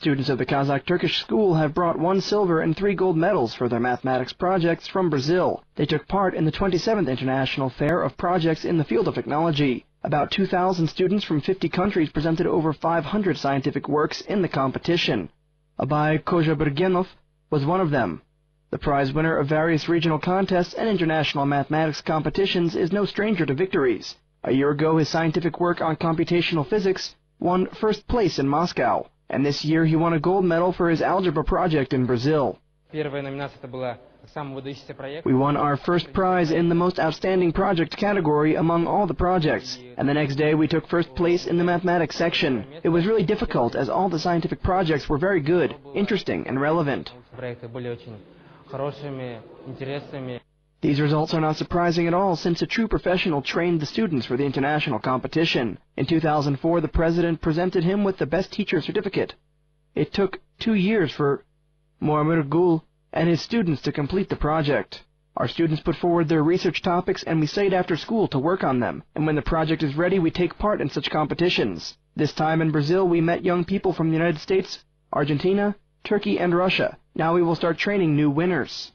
Students of the Kazakh-Turkish school have brought one silver and three gold medals for their mathematics projects from Brazil. They took part in the 27th International Fair of Projects in the Field of Technology. About 2,000 students from 50 countries presented over 500 scientific works in the competition. Abai Kozhabergenov was one of them. The prize winner of various regional contests and international mathematics competitions is no stranger to victories. A year ago, his scientific work on computational physics won first place in Moscow and this year he won a gold medal for his algebra project in Brazil. We won our first prize in the most outstanding project category among all the projects, and the next day we took first place in the mathematics section. It was really difficult as all the scientific projects were very good, interesting, and relevant. These results are not surprising at all since a true professional trained the students for the international competition. In 2004, the president presented him with the Best Teacher certificate. It took two years for Muammer Gul and his students to complete the project. Our students put forward their research topics and we stayed after school to work on them. And when the project is ready, we take part in such competitions. This time in Brazil, we met young people from the United States, Argentina, Turkey, and Russia. Now we will start training new winners.